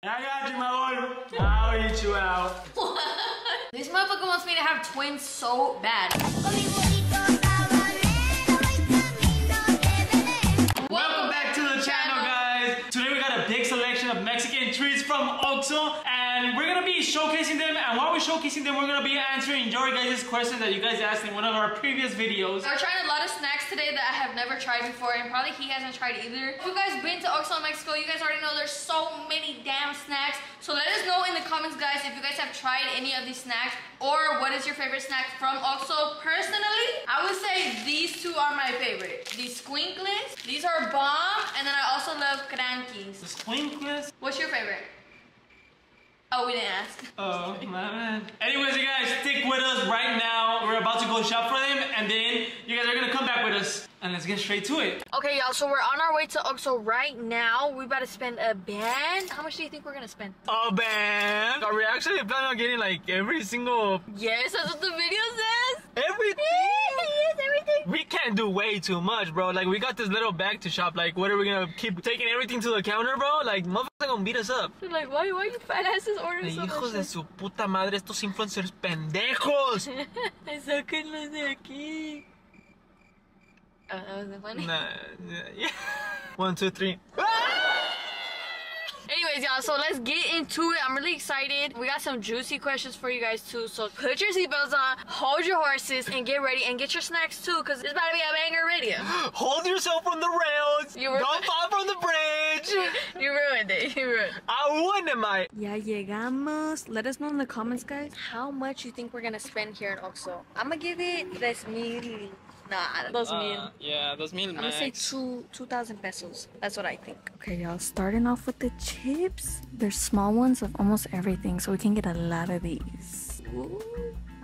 I got you, my boy. I'll eat you out. This motherfucker wants me to have twins so bad. Welcome back to the channel, guys. Today we got a big selection of Mexican treats from Oxxo, and we're gonna be showcasing them. And while we're showcasing them, we're gonna be answering your guys' questions that you guys asked in one of our previous videos. We're trying a lot of snacks today that I have never tried before, and probably he hasn't tried either. If you guys been to Oxxo, Mexico, you guys already know there's so many damn snacks. So let us know in the comments, guys, if you guys have tried any of these snacks, or what is your favorite snack from Oxxo. Personally, I would say these two are my favorite. These squinklings, these are bomb, and then I also love Krankys. The Squinkless. What's your favorite? Oh, we didn't ask. Oh, my man. Anyways, you guys, stick with us right now. We're about to go shop for them, and then you guys are gonna come back with us. And let's get straight to it. Okay, y'all, so we're on our way to Oxxo right now. We about to spend a band. How much do you think we're gonna spend? A man. Are we actually planning on getting like every single, Yes, that's what the video says. everything? Everything. Can't do way too much, bro. Like, we got this little bag to shop. Like, what are we gonna keep taking everything to the counter, bro? Like, motherfuckers gonna beat us up. They're like, why, why you fat asses ordering so Hijos de su puta madre, estos influencers pendejos. Sáquenlos de aquí. Oh, that wasn't funny. nah, yeah. One, two, three. Anyways, y'all, so let's get into it. I'm really excited. We got some juicy questions for you guys too. So put your seatbelts on, hold your horses, and get ready and get your snacks too, because it's about to be a banger video. Hold yourself on the rails. You were- Don't fall from the bridge. You ruined it. You ruined it. I won am I? Ya llegamos. Let us know in the comments, guys, how much you think we're gonna spend here in Oxxo. I'm gonna give it dos mil. Nah, dos mil. Uh, yeah, those mean I'm gonna say two two thousand pesos. That's what I think. Okay, y'all. Starting off with the chips. There's small ones of almost everything, so we can get a lot of these. Ooh,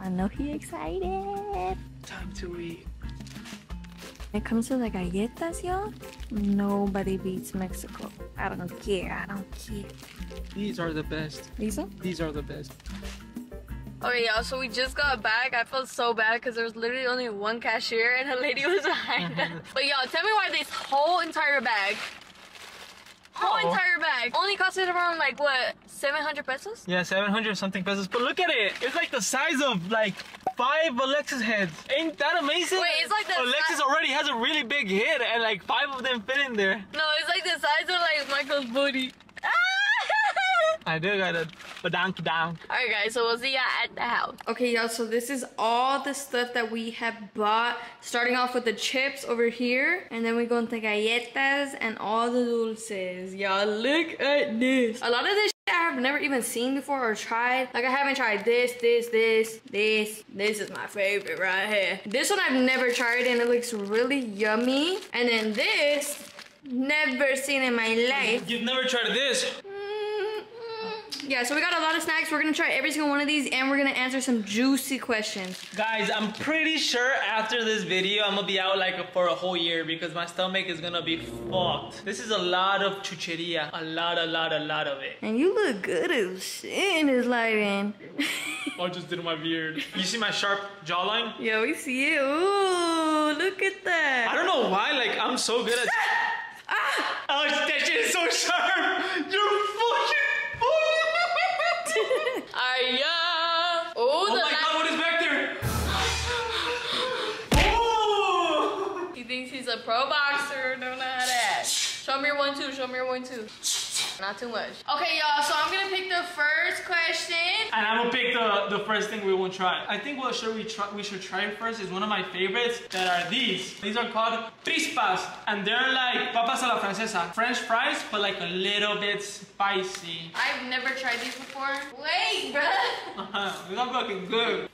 I know he excited. Time to eat. When it comes to the galletas, y'all, nobody beats Mexico. I don't care. I don't care. These are the best. Lisa? These are the best. Oh, okay, y'all, so we just got back. I felt so bad because there was literally only one cashier and a lady was behind us. But y'all, tell me why this whole entire bag, whole Oh. entire bag, only costed around like what, 700 pesos? Yeah, 700 something pesos. But look at it. It's like the size of like five Alexis heads. Ain't that amazing? Wait, it's like the Alexis already has a really big head and like five of them fit in there. No, it's like the size of like Michael's booty. Ah! I do gotta badonk down. Alright guys, so we'll see ya at the house. Okay y'all, so this is all the stuff that we have bought. Starting off with the chips over here. And then we go into galletas and all the dulces. Y'all look at this. A lot of this I have never even seen before or tried. Like I haven't tried this, this, this, this. This is my favorite right here. This one I've never tried and it looks really yummy. And then this, never seen in my life. You've never tried this. Yeah, so we got a lot of snacks. We're gonna try every single one of these and we're gonna answer some juicy questions. Guys, I'm pretty sure after this video, I'm gonna be out like for a whole year because my stomach is gonna be fucked. This is a lot of chucheria. A lot, a lot, a lot of it. And you look good as shit in this lighting. I just did my beard. You see my sharp jawline? Yeah, we see it. Ooh, look at that. I don't know why, like, I'm so good at. Ah! Oh, that shit is so sharp! You're fucking. Aya. Oh, Oh the my god, what is back there? Oh! He thinks he's a pro boxer. Don't know how to act. Show me your one, two. Show me your one, two. Not too much. Okay, y'all. So I'm gonna pick the first question. And I'm gonna pick the, the first thing we will try. I think what should we try we should try first is one of my favorites that are these. These are called trispas and they're like papas a la francesa. French fries but like a little bit spicy. I've never tried these before. Wait, bruh. These are fucking good.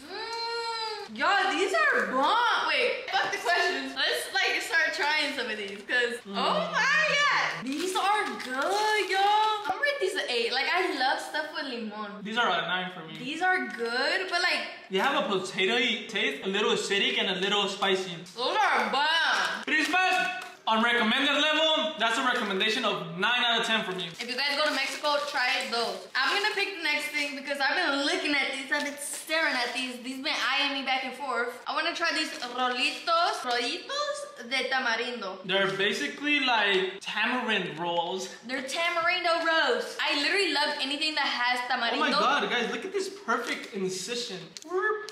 Mm, y'all, these are bomb. Wait, fuck the questions. Let's like start trying some of these, cause oh my god, these are good, y'all. I'm gonna rate these an eight. Like I love stuff with limon. These are a nine for me. These are good, but like They have a potato taste, a little acidic and a little spicy. those are bomb. Trispas! On recommended level, that's a recommendation of 9 out of 10 from me. If you guys go to Mexico, try those. I'm gonna pick the next thing because I've been looking at these. I've been staring at these. These been eyeing me back and forth. I wanna try these rolitos, rollitos de tamarindo. They're basically like tamarind rolls. They're tamarindo rolls. I literally love anything that has tamarindo. Oh my god, guys, look at this perfect incision.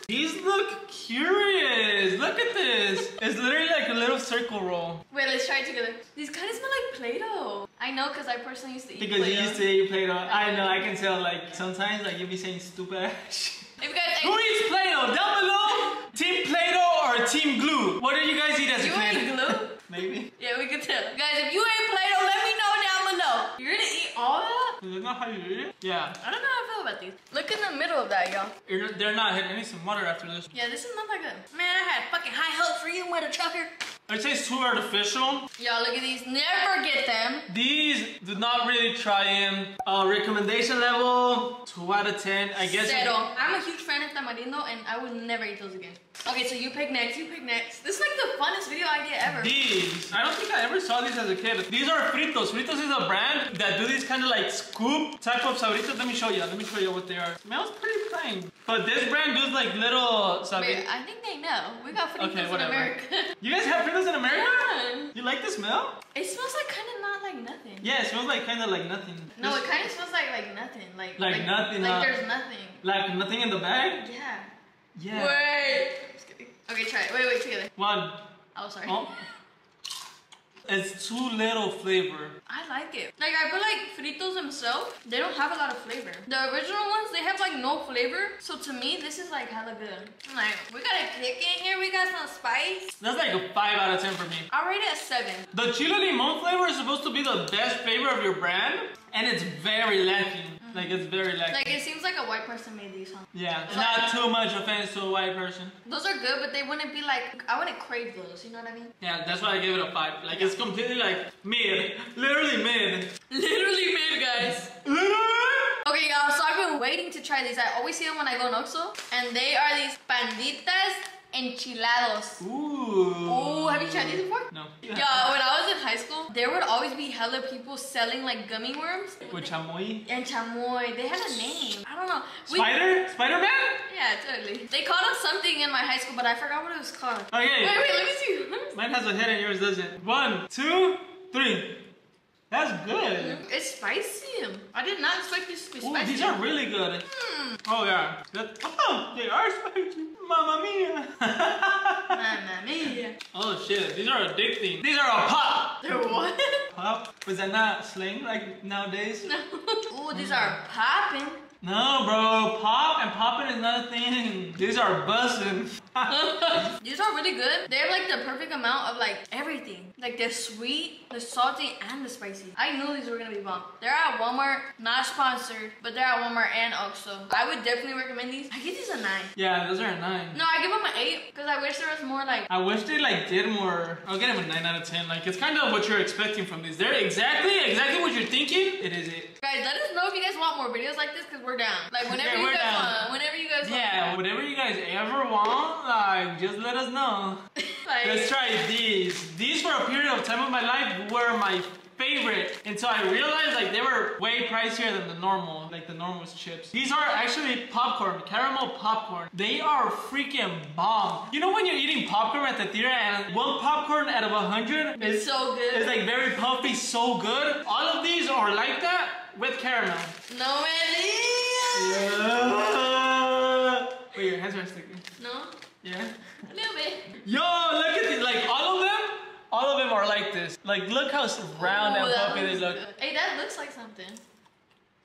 These look curious. Look at this. It's literally like a little circle roll. Wait, let's try it together. These kind of smell like Play-Doh. I know because I personally used to eat Because you used to eat Play-Doh. I know, I can tell, like, sometimes, like, you be saying stupid ass. If you guys Who eats Play-Doh? Down below, Team Play-Doh or Team Glue? What did you guys eat as a you kid? ain't glue. Maybe. Yeah, we can tell. Guys, if you ain't Play-Doh, let me know down below. You're gonna eat all that? Is that not how you eat it? Yeah. I don't know how I feel about these. Look in the middle of that, y'all. They're not hitting. I need some water after this. Yeah, this is not that good. Man, I had fucking high hopes for you, mother trucker. I'd say it's too artificial. Y'all, look at these. Never get them. These do not really try in. Uh, recommendation level, 2 out of 10. I guess. Zero. I'm a huge fan of tamarindo, and I would never eat those again. Okay, so you pick next. You pick next. This is like the funnest video idea ever. These, I don't think I ever saw these as a kid. These are Fritos. Fritos is a brand that do these kind of like scoop type of sabritas. Let me show you. Let me show you what they are. Smells pretty plain. But this brand does like little sabritas. I think they know. We got Fritos Okay, in whatever. America. You guys have Fritos in America? Yeah. You like the smell? It smells like kind of not like nothing. Yeah, it smells like kind of like nothing. No, it kind of smells like like nothing. Like Like nothing, Like huh? there's nothing. like nothing in the bag. Yeah. Yeah. Wait. Okay, try it. Wait, wait, together. One. Oh, sorry. Oh. It's too little flavor. I like it. Like I feel like fritos themselves, they don't have a lot of flavor. The original ones, they have like no flavor. So to me, this is like hella good. I'm like, we got a kick in here. We got some spice. That's like a 5 out of 10 for me. I'll rate it a seven. The chile limon flavor is supposed to be the best flavor of your brand, and it's very lacking. Like it's very like. Like it seems like a white person made these, huh? yeah, not too much offense to a white person. Those are good, but they wouldn't be like I wouldn't crave those. You know what I mean? Yeah, that's why I gave it a five. Like it's completely like mid, literally mid. Literally made, guys. Okay, y'all. So I've been waiting to try these. I always see them when I go Noxo, and they are these panditas enchilados. Ooh. Ooh, have you tried these before? No. Yeah, when I was in high school, there would always be hella people selling like gummy worms With chamoy. and chamoy. They had a name. I don't know. We- Spider? Spider Man? Yeah, totally. They called us something in my high school, but I forgot what it was called. Okay. Wait, wait, let me see. Mine has a head and yours doesn't. One, two, three. That's good. It's spicy. I did not expect this to be Ooh, spicy. these are really good. Hmm. Oh yeah. That- oh, they are spicy. Mamma mia. Mamma mia. oh shit, these are addicting. These are a pop. They're what? Pop? Was that not slang like nowadays? No. Ooh, these are popping. No, bro. Pop and popping is not a thing. These are bussin'. These are really good. They have like the perfect amount of like everything. Like the sweet, the salty, and the spicy. I knew these were gonna be bomb. They're at Walmart, not sponsored, but they're at Walmart and Oxxo. I would definitely recommend these. I give these a nine. yeah, those are a nine. No, I give them an eight because I wish there was more like. I wish they like did more. I'll get them a nine out of ten. Like it's kind of what you're expecting from these. They're exactly, exactly what you're thinking. It is it. Guys, let us know if you guys want more videos like this because we're down. Like whenever Yeah, you guys down. want, whenever you guys Yeah, whatever you guys ever want, like just let us know. like, Let's try these. These for a period of time of my life were my favorite until I realized like they were way pricier than the normal, like the normal chips. These are actually popcorn, caramel popcorn. They are freaking bomb. You know when you're eating popcorn at the theater and one popcorn out of a hundred It's is so good. it's like very puffy, so good. All of these are like that with caramel. no man. Yeah. Wait, your hands are sticky. No, Yeah. a little bit. Yo, look at this. Like all of them, all of them are like this. Like look how round Ooh, and puffy they look. good. Hey, that looks like something.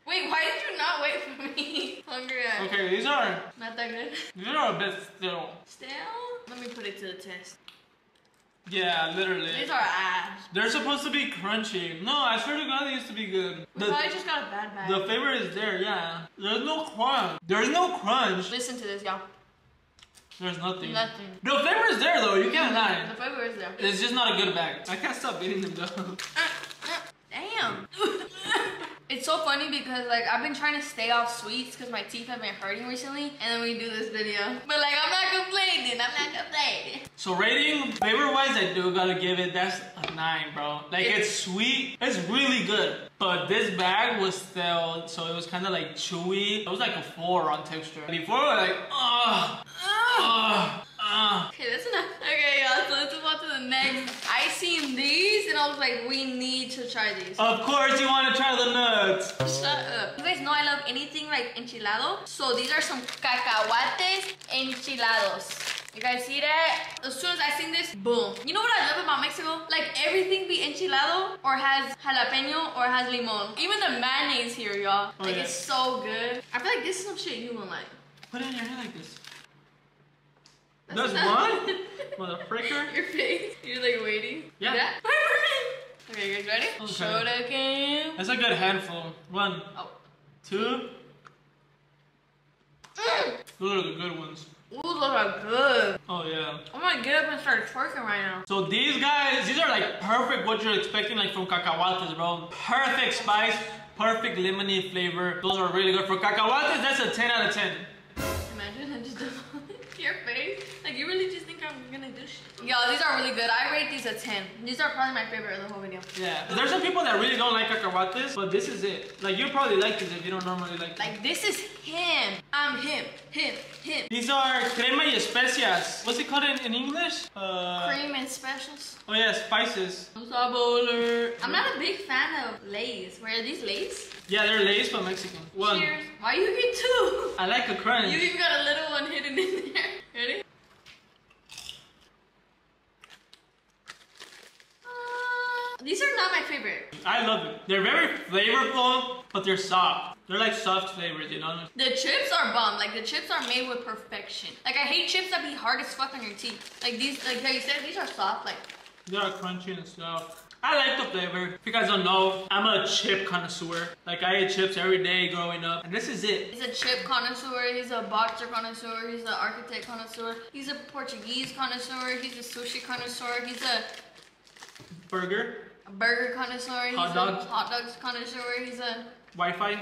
Wait, why did you not wait for me? Hungry eye. Okay, these are Not that good. these are a bit still. Stale? Let me put it to the test. Yeah, literally. These are ass. They're supposed to be crunchy. No, I swear to God, they used to be good. We The, probably just got a bad bag. the flavor is there, yeah. There's no crunch. There's no crunch. Listen to this, y'all. There's nothing. Nothing. The flavor is there though. You can't The flavor is there. It's just not a good bag. I can't stop eating them though. Uh, uh, Damn. It's so funny because like I've been trying to stay off sweets because my teeth have been hurting recently, and then we do this video. But like I'm not complaining. I'm not complaining. So rating, flavor wise, I do gotta give it, that's a nine, bro. Like it's sweet, it's really good. But this bag was still, so it was kind of like chewy. It was like a four on texture. Before, we like, ugh, ugh, ugh. Okay, that's enough. Okay, y'all. So let's move on to the next. I seen these I was like, we need to try these. Of course you wanna try the nuts. Shut up. You guys know I love anything like enchilado. So these are some cacahuates enchilados. You guys see that? As soon as I seen this, boom. You know what I love about Mexico? Like everything be enchilado or has jalapeno or has limon. Even the mayonnaise here, y'all. Oh, like yeah. it's so good. I feel like this is some shit you won't like. Put it in your hair like this. That's one? Motherfricker. Your face. You're like waiting. Yeah. Yeah. Okay, you guys ready? Okay. Show the game. That's a good handful. One, Oh. two. Mm. Those are the good ones. Ooh, those are good. Oh yeah. I'm gonna get up and start twerking right now. So these guys, these are like perfect what you're expecting like from cacahuates, bro. Perfect spice, perfect lemony flavor. Those are really good. For cacahuates, that's a 10 out of 10. Imagine I just your face. Like you really just think I'm gonna do shit. Yo, these are really good. I rate these a 10. These are probably my favorite of the whole video. Yeah. There's some people that really don't like cacahuates, but this is it. Like you probably like this if you don't normally like them. Like this is him. I'm him. Him. Him. These are crema y especias. What's it called in, in English? Uh, Cream and specials. oh yeah, spices. Sabor. I'm not a big fan of Lay's. Where are these Lay's? Yeah, they're Lay's but Mexican. One. Cheers. Why you get two? I like a crunch. You even got a little one hidden in there. Ready? Favorite. I love it. They're very flavorful, but they're soft. They're like soft flavors, you know? The chips are bomb. Like the chips are made with perfection. Like I hate chips that be hard as fuck on your teeth. Like these, like how you said, these are soft. Like They're crunchy and stuff. I like the flavor. If you guys don't know, I'm a chip connoisseur. Like I ate chips every day growing up, and this is it. he's a chip connoisseur. He's a boxer connoisseur. He's an architect connoisseur. He's a Portuguese connoisseur. He's a sushi connoisseur. He's a, Burger, burger connoisseur. He's Hot dogs. hot dogs connoisseur. He's a Wi-Fi.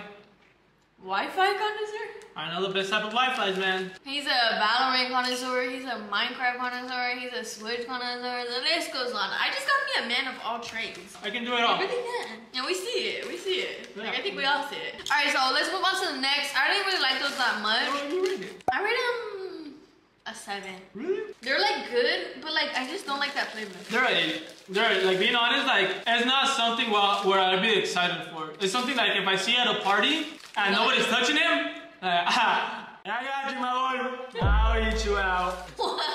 Wi-Fi connoisseur. I know the best type of Wi-Fi's, man. He's a Valorant connoisseur, he's a Minecraft connoisseur, he's a Switch connoisseur, the list goes on. I just gotta be a man of all trades. I can do it I all. really can. And we see it, we see it. Like, I think we all see it. Alright, so let's move on to the next. I didn't really like those that much. What you rate it? I rate them a 7. Really? They're like good, but like I just don't like that flavor. They're a, they're like being honest, like it's not something wha- where I'd be excited for. It's something like if I see at a party and No. nobody's touching him, like, ah, I got you, my boy. I'll eat you out. What?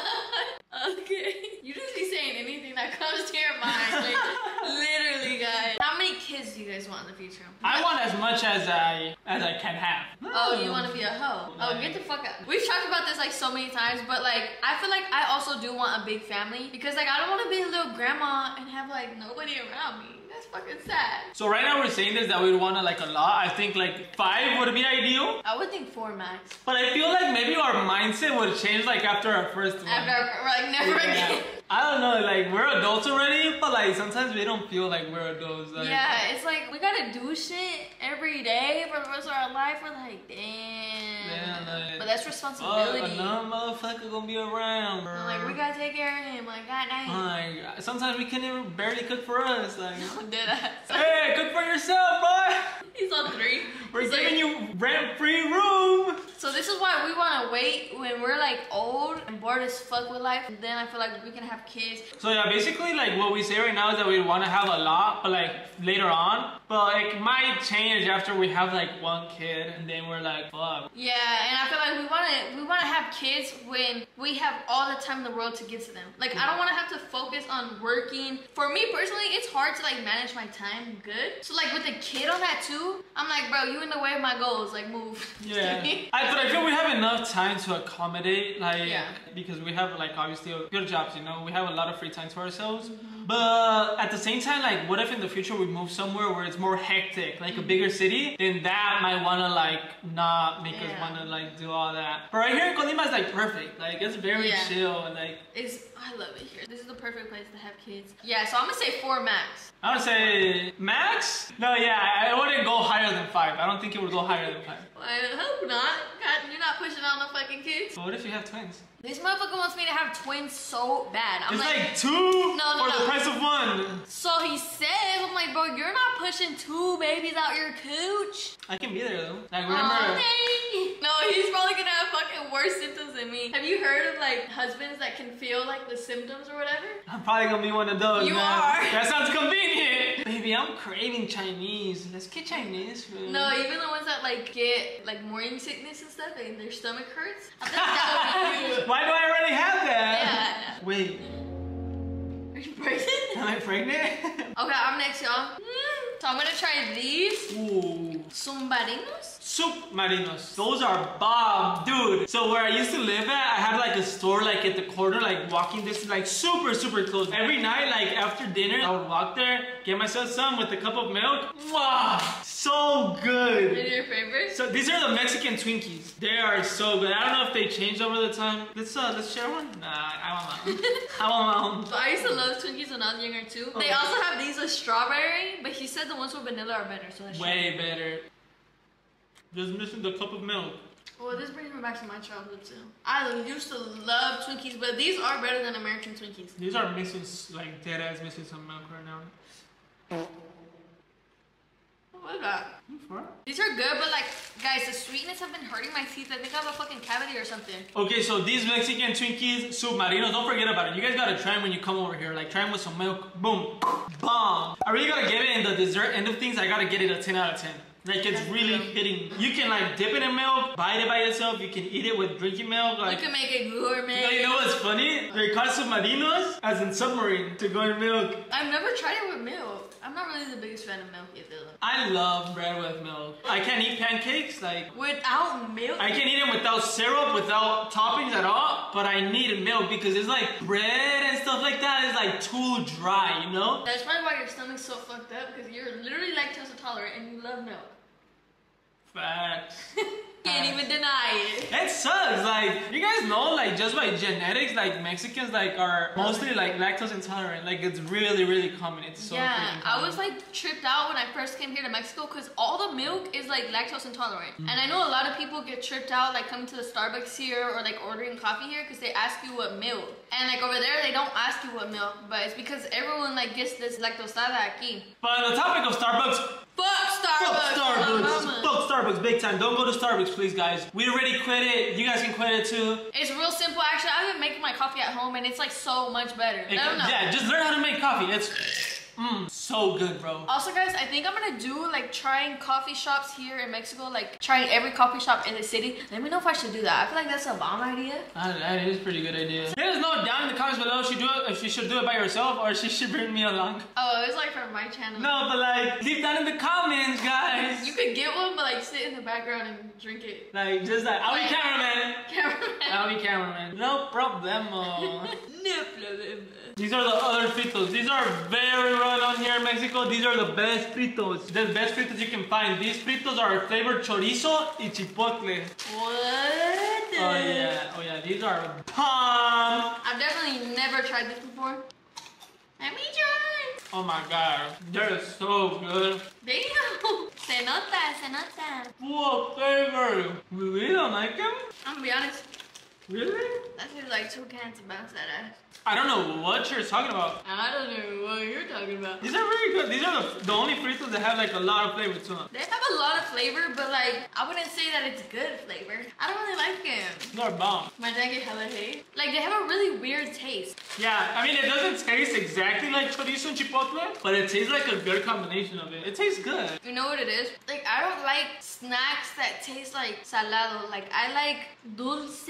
Okay. You just be saying anything that comes to your mind. Like, literally, guys. How many kids do you guys want in the future? I want as much as I as I can have. Oh, you want to be a hoe? Oh, get the fuck out. We've talked about this like so many times, but like I feel like I also do want a big family because like I don't want to be a little grandma and have like nobody around me. That's fucking sad. So right now we're saying this that we want to like a lot. I think like five would be ideal. I would think four max. But I feel like maybe our mindset would change like after our first one. After we're like never Yeah. again. I don't know, like we're adults already, but like sometimes we don't feel like we're adults. Like, Yeah, it's like we gotta do shit every day for the rest of our life. We're like, damn. Like- but that's Oh, responsibility. another motherfucker gonna be around. I'm like, we gotta take care of him. Like, god damn. Like, sometimes we can't even barely cook for us. Like, hey, cook for yourself, boy. He's on three. We're He's like- giving you rent-free room. So this is why we want to wait when we're like old and bored as fuck with life. And then I feel like we can have kids. So yeah, basically like what we say right now is that we want to have a lot, but like later on. But like might change after we have like one kid, and then we're like, fuck. Yeah, and I feel like we want to we want to have kids when we have all the time in the world to give to them. Like I don't want to have to focus on working. For me personally, it's hard to like manage my time good. So like with a kid on that too, I'm like, bro, you in the way of my goals. Like move. Yeah, I, but I feel we have enough time to accommodate, like, Yeah. because we have like obviously good jobs, you know, we have a lot of free time to ourselves. But at the same time, like, what if in the future we move somewhere where it's more hectic, like a bigger city? Then that might wanna like not make us wanna like do all that. But right here in Colima is like perfect. Like it's very Yeah. chill and like It's I love it here. This is the perfect place to have kids. Yeah, so I'm gonna say four max. I'm gonna say max. No, yeah, I I wouldn't go higher than five. I don't think it would go higher than five. I hope not. God, you're not pushing on the fucking kids. But what if you have twins? This motherfucker wants me to have twins so bad. I'm it's like, like, two No, no, for the price of one. so he says, I'm like, bro, you're not pushing two babies out your cooch. I can be there though. Like remember. dang. No, he's probably gonna have fucking worse symptoms than me. Have you heard of like husbands that can feel like the symptoms or whatever? I'm probably gonna be one of those. You man. are. That sounds convenient. Baby, I'm craving Chinese. Let's get Chinese food. No, even the ones that like get like morning sickness and stuff and their stomach hurts. I think that would be you. Why do I already have that? Yeah. Wait, Are you pregnant? am I pregnant? Okay, I'm next, y'all. Mm, So I'm gonna try these Ooh. Submarinos. Submarinos. Those are bomb, dude. So where I used to live at, I had like a store like at the corner, like walking distance, like super, super close. Every night, like after dinner, I would walk there, get myself some with a cup of milk. Wow, so good. are your favorites? So these are the Mexican Twinkies. They are so good. I don't know if they changed over the time. Let's uh, let's share one. Nah, I want my own. I want my own. I used to love Twinkies when I was younger too. They also have these with strawberry, but he said the ones with vanilla are better. So that's Way better. Just missing the cup of milk. Well, this brings me back to my childhood too. I used to love Twinkies, but these are better than American Twinkies. These are missing like dead ass missing some milk right now. What is that? These are good, but like, guys, the sweetness have been hurting my teeth. I think I have a fucking cavity or something. Okay, so these Mexican Twinkies, submarinos, don't forget about it. You guys gotta try them when you come over here. Like, try them with some milk. Boom. Bomb. I really gotta give it in the dessert end of things. I gotta get it a 10 out of 10. Like, it's really hitting. You can, like, dip it in milk, bite it by yourself. You can eat it with drinking milk. Like, you can make it gourmet. You know what's funny? They're called submarinos, as in submarine, to go in milk. I've never tried it with milk. I'm not really the biggest fan of milk either. I love bread with milk. I can't eat pancakes, like, Without milk? I can eat it without syrup, without toppings at all, but I need milk because it's like bread and stuff like that is like too dry, you know? That's probably why your stomach's so fucked up because you're literally lactose intolerant and you love milk. Facts. Can't even deny it. It sucks. Like you guys know, like just by genetics, like Mexicans like are mostly like lactose intolerant. Like it's really, really common. It's so yeah, I was like tripped out when I first came here to Mexico because all the milk is like lactose intolerant. And I know a lot of people get tripped out like coming to the Starbucks here or like ordering coffee here because they ask you what milk. And like over there, they don't ask you what milk, but it's because everyone like gets this lactosada aquí. But on the topic of Starbucks, Fuck Starbucks! fuck Starbucks, fuck Starbucks, big time. Don't go to Starbucks, please, guys. We already quit it. You guys can quit it too. It's real simple. Actually, I've been making my coffee at home and it's like so much better. It- yeah, just learn how to make coffee. It's mm, so good, bro. Also, guys, I think I'm gonna do like trying coffee shops here in Mexico, like trying every coffee shop in the city. Let me know if I should do that. I feel like that's a bomb idea. That, that is a pretty good idea. Let us know down in the comments below if she do it, if she should do it by herself or she should bring me along. Oh, it was like for my channel. No, but like leave down in the comments, guys. You could get one, but like sit in the background and drink it. Like just like I'll be cameraman. Cameraman. I'll be cameraman. No problemo. no problem. These are the other fritos. These are very well known here in Mexico. These are the best fritos. The best fritos you can find. These fritos are flavored chorizo y chipotle. What? Oh yeah, oh yeah. These are bomb. I've definitely never tried this before. Let me try. Oh my god, they're so good. Damn. Se nota, se nota. Full flavor. Really don't like them? I'm gonna be honest. Really? That tastes like two cans of bounce that ass. I don't know what you're talking about. I don't know what you're talking about. These are really good. These are the, the only fritos that have like a lot of flavor to them. They have a lot of flavor, but like I wouldn't say that it's good flavor. I don't really like them. They're bomb. My dad get hella hate. Like they have a really weird taste. Yeah, I mean it doesn't taste exactly like chorizo and chipotle, but it tastes like a good combination of it. It tastes good. You know what it is? Like I don't like snacks that taste like salado. Like I like dulce,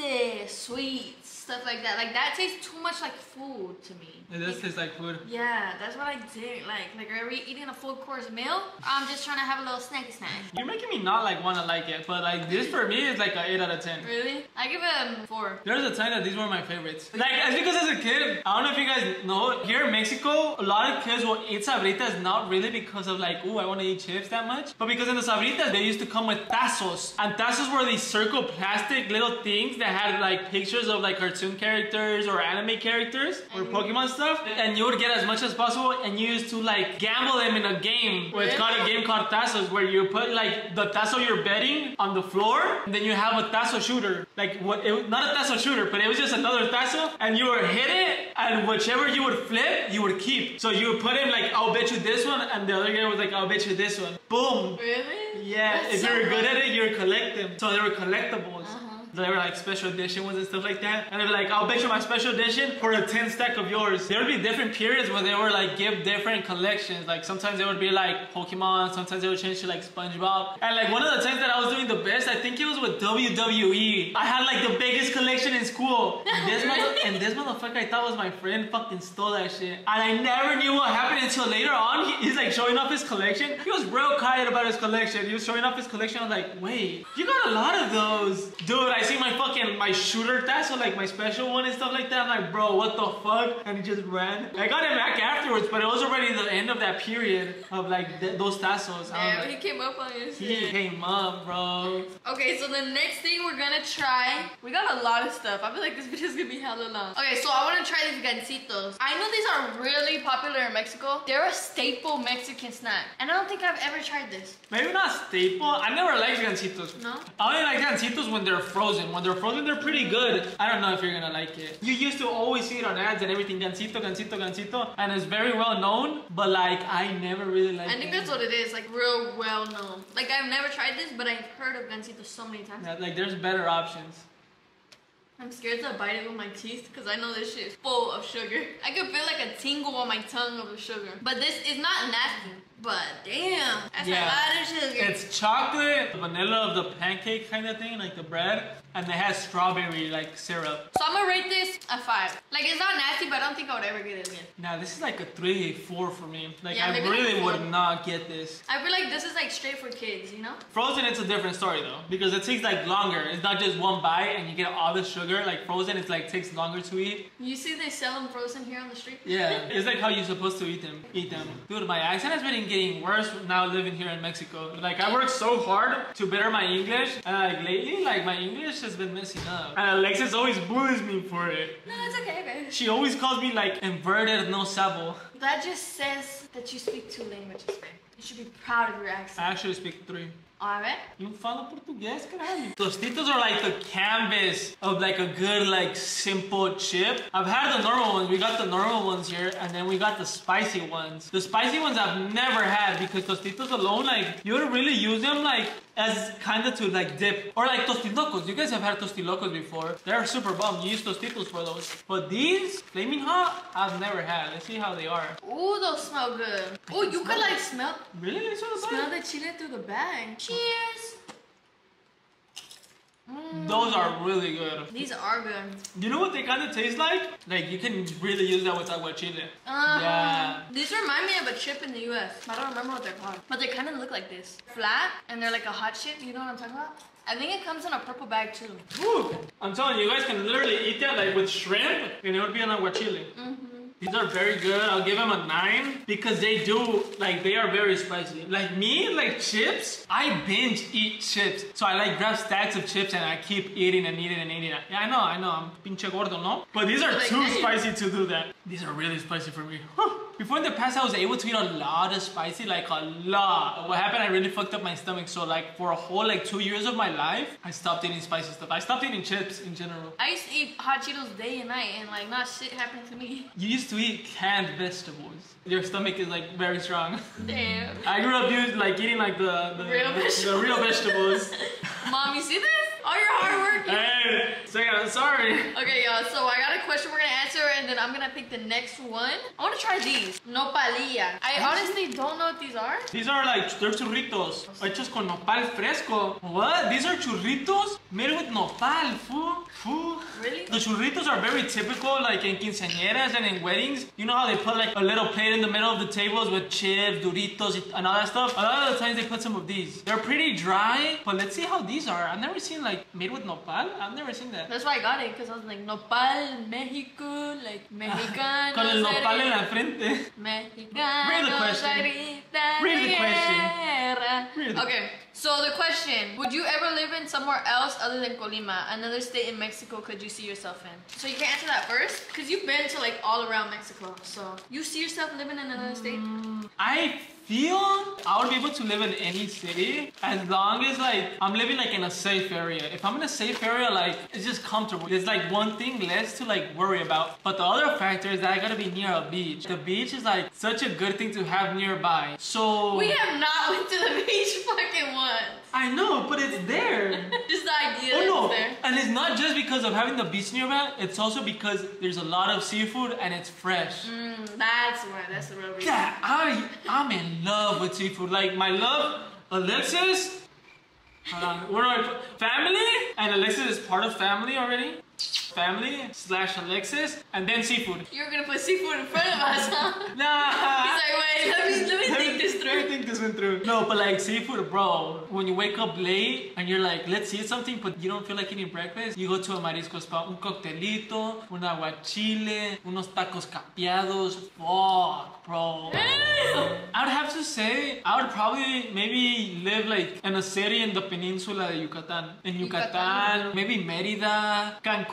sweets, stuff like that. Like that tastes too much like food to me. It does taste like food. Yeah, that's what I did. Like, like are we eating a full course meal? I'm just trying to have a little snacky snack. You're making me not like want to like it, but like this for me is like an 8 out of 10. Really? I give it a four. There's a time that these were my favorites. Like, it's because as a kid, I don't know if you guys know, here in Mexico, a lot of kids will eat sabritas not really because of like, oh, I want to eat chips that much, but because in the sabritas, they used to come with tazos. And tazos were these circle plastic little things that had like pictures of like cartoon characters or anime characters or Pokemon stuff. And you would get as much as possible and you used to like gamble them in a game. It's called a game called tazos where you put like the tazo you're betting on the floor and then you have a tazo shooter. Like what, it, was not a tazo shooter, but it was just another tazo and you would hit it and whichever you would flip, you would keep. So you would put in like, I'll bet you this one and the other guy was like, I'll bet you this one. Boom. Really? Yeah, That's if so you're good at it, you would collect them. So they were collectibles. Uh-huh. They were like special edition ones and stuff like that. And they were like, I'll bet you my special edition for a 10 stack of yours. There would be different periods where they were like give different collections. Like sometimes they would be like Pokemon, sometimes they would change to like SpongeBob. And like one of the times that I was doing the best, I think it was with WWE. I had like the biggest collection in school. And this, and this motherfucker I thought was my friend fucking stole that shit. And I never knew what happened until later on. He- he's like showing off his collection. He was real quiet about his collection. He was showing off his collection. I was like, wait, you got a lot of those. Dude, I see my fucking, my shooter tazo, like my special one and stuff like that. I'm like, bro, what the fuck? And he just ran. I got him back afterwards, but it was already the end of that period of like th- those tazos. I Damn, was he came up on his he shit. came up, bro. Okay, so the next thing we're gonna try, we got a lot of stuff. I feel like this video's gonna be hella long. Okay, so I wanna try these Gansitos. I know these are really popular in Mexico. They're a staple Mexican snack. And I don't think I've ever tried this. Maybe not staple. I never liked Gansitos. No? I only like Gansitos when they're frozen. When they're frozen, they're pretty good. I don't know if you're gonna like it. You used to always see it on ads and everything, Gansito, Gansito, Gansito, and it's very well known. But like, I never really liked it. I think it. that's what it is, like real well known. Like I've never tried this, but I've heard of Gansitos so many times. Yeah, like, there's better options. I'm scared to bite it with my teeth because I know this shit is full of sugar. I could feel like a tingle on my tongue of the sugar. But this is not nasty. But damn, that's Yeah. a lot of sugar. It's chocolate, vanilla of the pancake kind of thing, like the bread, and it has strawberry like syrup. So I'm gonna rate this a five. Like it's not nasty, but I don't think I would ever get it again. Now this is like a three, four for me. Like Yeah, I maybe like really would not get this. I feel like this is like straight for kids, you know? Frozen, it's a different story though, because it takes like longer. It's not just one bite and you get all the sugar. Like frozen, it's like takes longer to eat. You see they sell them frozen here on the street? Yeah, it's like how you're supposed to eat them. Eat them. Dude, my accent has been getting worse now living here in Mexico. Like I worked so hard to better my English, and like lately, like my English has been messing up. And Alexis always bullies me for it. No, it's okay, okay. She always calls me like inverted no sabo. That just says that you speak two languages, babe. You should be proud of your accent. I actually speak three. Alright? Não falo português, caralho. Tostitos are like the canvas of like a good like simple chip. I've had the normal ones. We got the normal ones here, and then we got the spicy ones. The spicy ones I've never had because Tostitos alone, like you would really use them like as kind of to like dip or like Tostilocos. You guys have had Tostilocos before. They're super bomb. You use Tostitos for those. But these flaming hot, I've never had. Let's see how they are. Oh, those smell good. Oh, you could like smell Really? Of smell the chile through the bag. Cheers. Mm, Those are really good. These are good. You know what they kind of taste like? Like you can really use that with aguachile. Uh, Yeah. These remind me of a chip in the US. I don't remember what they're called. But they kind of look like this. Flat, and they're like a hot chip. You know what I'm talking about? I think it comes in a purple bag too. Woo! I'm telling you, you guys can literally eat that like with shrimp, and it would be an aguachile. Mm-hmm. These are very good. I'll give them a nine because they do like they are very spicy. Like me, like chips, I binge eat chips. So I like grab stacks of chips and I keep eating and eating and eating. Yeah, I know, I know. I'm pinche gordo, no? But these are Like, too hey. spicy to do that. These are really spicy for me. Before in the past, I was able to eat a lot of spicy, like a lot. What happened? I really fucked up my stomach. So like for a whole like two years of my life, I stopped eating spicy stuff. I stopped eating chips in general. I used to eat hot Cheetos day and night, and like not shit happened to me. You used to eat canned vegetables. Your stomach is like very strong. Damn. I grew up used like eating like the the Real the real vegetables. Mom, you see this? All your hard work. Hey, say I'm sorry. Okay, y'all. So I got a question we're gonna answer, and then I'm gonna pick the next one. I want to try these nopalilla. I honestly don't know what these are. These are like they're churritos hechos con nopal fresco. What? These are churritos made with nopal, fool. Fool. Really? The churritos are very typical, like in quinceañeras and in weddings. You know how they put like a little plate in the middle of the tables with chips, duritos, and all that stuff? A lot of the times they put some of these. They're pretty dry, but let's see how these are. I've never seen like made with nopal. I've never seen that. That's why I got it, because I was like, nopal, Mexico, like Mexican. Con el nopal en la frente. Mexicano. Read the question. Read the question. Okay, so the question Would you ever live in somewhere else other than Colima? Another state in Mexico could you see yourself in? So you can answer that first, because you've been to like all around Mexico. So you see yourself living in another state? Mm, I feel I would be able to live in any city as long as like I'm living like in a safe area. If I'm in a safe area, like it's just comfortable. There's like one thing less to like worry about. But the other factor is that I gotta be near a beach. The beach is like such a good thing to have nearby. So We have not went to the beach fucking once. I know, but it's there. Just the idea Oh no! there. And it's not just because of having the beach nearby, it's also because there's a lot of seafood and it's fresh. Mm, that's why. That's the real reason. Yeah, I I'm in love with seafood. Like my love, Alexis. Where do I family? And Alexis is part of family already. Family slash Alexis, and then seafood. You're gonna put seafood in front of us, huh? Nah. He's like, wait, let me let me think this Let me through. think this one through. No, but like seafood, bro. When you wake up late and you're like, let's eat something, but you don't feel like eating breakfast, you go to a marisco spot, un coctelito, un aguachile, unos tacos capeados. Fuck, bro. I would have to say, I would probably maybe live like in a city in the peninsula de Yucatan. In Yucatan, Yucatan. maybe Merida, Cancun,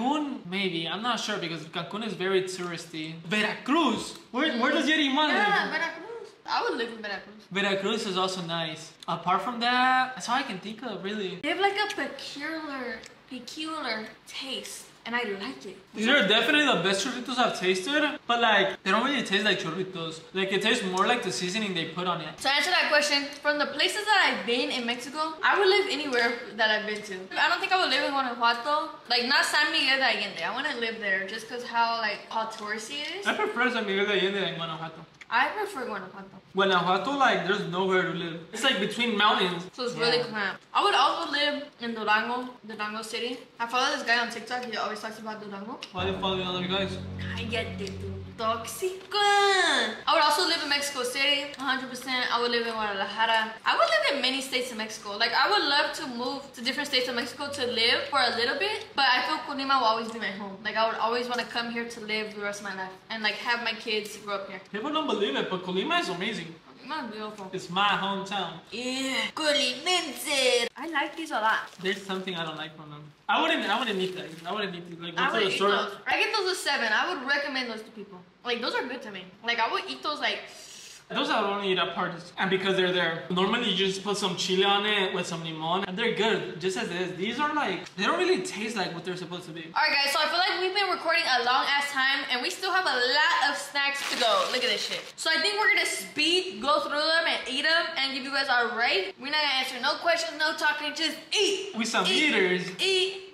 maybe. I'm not sure because Cancun is very touristy. Veracruz. Where, where does Yeriman live? Yeah, Veracruz. I would live in Veracruz. Veracruz is also nice. Apart from that, that's all I can think of, really. They have like a peculiar, peculiar taste, and I like it. These are definitely the best churritos I've tasted, but like, they don't really taste like churritos. Like, it tastes more like the seasoning they put on it. To answer that question, from the places that I've been in Mexico, I would live anywhere that I've been to. I don't think I would live in Guanajuato, like not San Miguel de Allende. I want to live there just because how like how touristy it is. I prefer San Miguel de Allende than Guanajuato. I prefer Guanajuato, Guanajuato, like, there's nowhere to live. It's like between mountains. so it's really Yeah. cramped. I would also live in Durango, Durango City. I follow this guy on TikTok. He always talks about Durango. Why do you follow the other guys? Cállate tú, tóxica. I would also live in Mexico City, 100%. I would live in Guadalajara. I would live in many states in Mexico. Like, I would love to move to different states of Mexico to live for a little bit, but I feel Colima will always be my home. Like, I would always want to come here to live the rest of my life and, like, have my kids grow up here. People don't believe it, but Colima is amazing. Colima is beautiful. It's my hometown. Yeah, Colimense. I like these a lot. There's something I don't like from them. I wouldn't, I wouldn't eat that. I wouldn't eat it. Like, go I to would the store. those. I get those a seven. I would recommend those to people. Like, those are good to me. Like, I would eat those, like, Those I only eat at parties. And because they're there. Normally you just put some chili on it with some limon and they're good, just as is. These are like, they don't really taste like what they're supposed to be. Alright guys, so I feel like we've been recording a long ass time and we still have a lot of snacks to go. Look at this shit. So I think we're gonna speed, go through them and eat them and give you guys our rate. We're not gonna answer no questions, no talking, just eat. We some eat, eaters. Eat.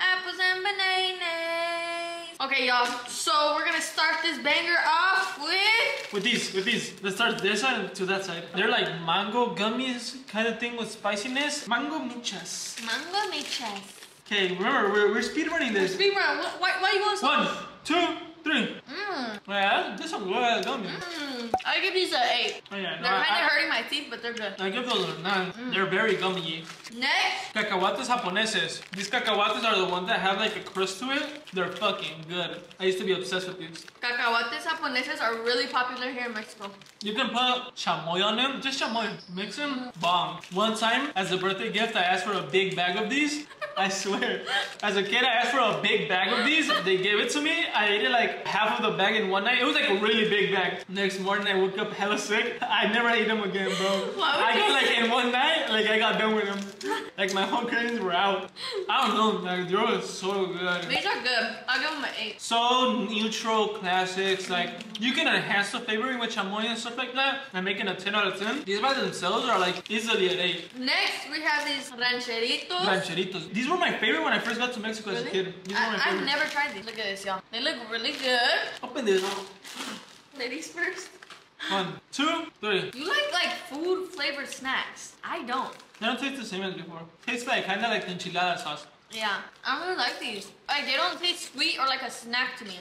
Apples and bananas. Okay y'all, so we're gonna start this banger off with... With these, with these. Let's start this side to that side. They're like mango gummies kind of thing with spiciness. Mango michas. Mango michas. Okay, remember, we're, we're speedrunning this. Speed run, wh- why, why you going so One, two, three. Mmm, Yeah, this some good gummies. mmm. I give these a 8. Oh yeah, no, They're kind of hurting my teeth, but they're good. I, give those a nine. Mm. They're very gummy. Next, Cacahuates japoneses. These cacahuates are the ones that have like a crust to it. They're fucking good. I used to be obsessed with these. cacahuates japoneses are really popular here in Mexico. You can put chamoy on them, just chamoy. Mix them, mm-hmm. bomb. One time, as a birthday gift, I asked for a big bag of these. I swear. As a kid, I asked for a big bag of these. They gave it to me. I ate it like half of the bag in one night. It was like a really big bag. Next morning, I woke up hella sick. I never ate them again, bro. I got like in one night, like I got done with them. Like my whole cravings were out. I don't know, like they were so good. These are good. I'll give them an eight. So neutral classics, like you can enhance the flavoring with chamoy and stuff like that and make it a 10 out of 10. These by themselves are like easily an 8. Next, we have these rancheritos. Rancheritos. These were my favorite when I first got to Mexico as a kid. These were my I, I've never tried these. Look at this, y'all. They look really good. Open this. Ladies first. One, two, three. You like like food flavored snacks. I don't. They don't taste the same as before. Tastes like kind of like the enchilada sauce. Yeah, I really like these. Like they don't taste sweet or like a snack to me.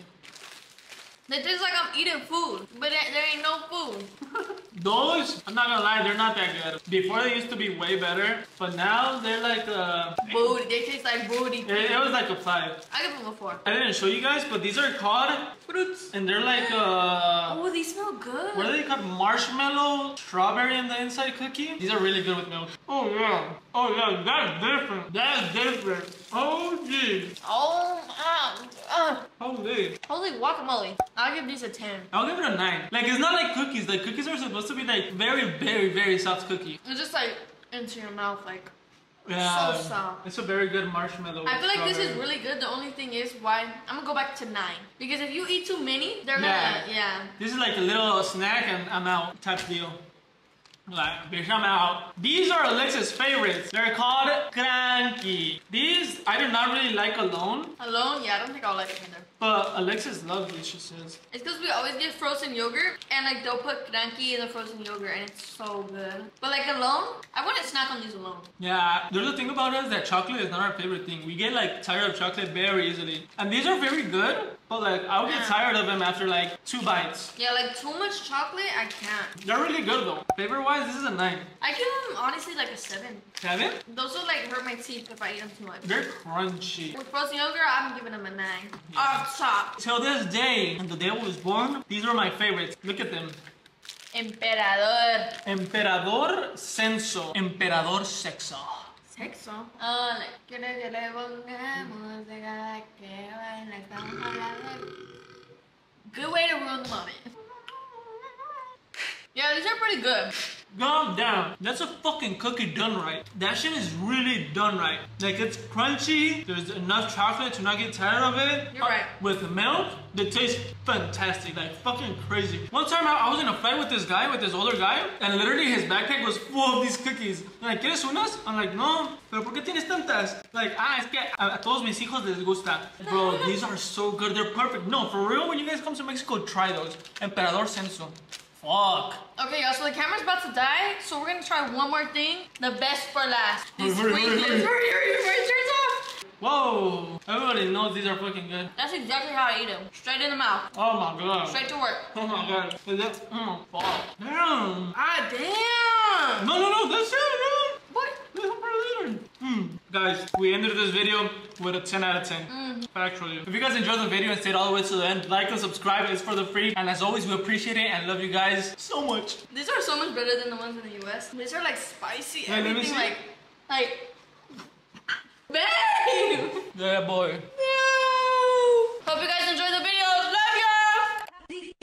They taste like I'm eating food, but there there ain't no food. Those, I'm not gonna lie, they're not that good. Before they used to be way better, but now they're like uh Booty. They taste like booty. it, it was like a five. I give them a four. I didn't show you guys, but these are called fruits, and they're like uh Oh, these smell good. what are they called? Marshmallow, strawberry in the inside cookie. These are really good with milk. Oh yeah, oh yeah, that's different. That's different. Oh gee, Oh, ah, ah. holy. holy guacamole. I'll give these a 10. I'll give it a nine. Like it's not like cookies. Like cookies are supposed to be like very, very, very soft cookie. It's just like into your mouth, like. Yeah, So soft. It's a very good marshmallow. I with feel like this is really good. The only thing is why I'm gonna go back to nine because if you eat too many, they're Yeah. gonna yeah. This is like a little snack and I'm out type deal. Like, bitch, I'm out. These are Alexis' favorites. They're called Kranky. These I do not really like alone, Alone, yeah, I don't think I'll like it either. But Alexis loves says. It's because we always get frozen yogurt and like they'll put Kranky in the frozen yogurt and it's so good. But like alone, I wouldn't snack on these alone. Yeah, there's a thing about us that chocolate is not our favorite thing. We get like tired of chocolate very easily. And these are very good, but like I'll get Yeah. tired of them after like two bites. Yeah, like too much chocolate, I can't. They're really good though. Flavor wise, this is a 9. I give them honestly like a seven. Seven? Those will like hurt my teeth if I eat them too much. They're crunchy. With frozen yogurt, I'm giving them a nine. Off top. Till this day, and the day I was born, these are my favorites. Look at them. Emperador. Emperador Senzo. Emperador Sexo. Sexo. Ah, le- quiere que le pongamos de que baila. Good way to ruin the moment. Yeah, these are pretty good. Calm down. That's a fucking cookie done right. That shit is really done right. Like it's crunchy. There's enough chocolate to not get tired of it. You're right. With milk, they taste fantastic. Like fucking crazy. One time I, I was in a fight with this guy, with this older guy, and literally his backpack was full of these cookies. Like, ¿quieres unas? I'm like, no. Pero ¿por qué tienes tantas? Like, ah, es que a, a todos mis hijos les gusta. Bro, these are so good. They're perfect. No, for real, when you guys come to Mexico, try those. Emperador Senzo. Fuck. Okay, y'all, so the camera's about to die, so we're gonna try one more thing. The best for last. These Hurry, hurry, hurry, Hurry, hurry. hurry, turns off. Whoa! Everybody knows these are fucking good. That's exactly how I eat them. Straight in the mouth. Oh my god. Straight to work. Oh my god. Is that, oh fuck. Damn. Ah, damn. No, no, no, that's it, bro. Mm. Guys, we ended this video with a 10 out of 10. Mm. Actually. If you guys enjoyed the video and stayed all the way to the end, like and subscribe. It's for the free. And as always, we appreciate it and love you guys so much. These are so much better than the ones in the US. These are like spicy. Hey, everything like, like, babe! Yeah, boy. Yeah. Hope you guys enjoyed the video. Love you! Deep,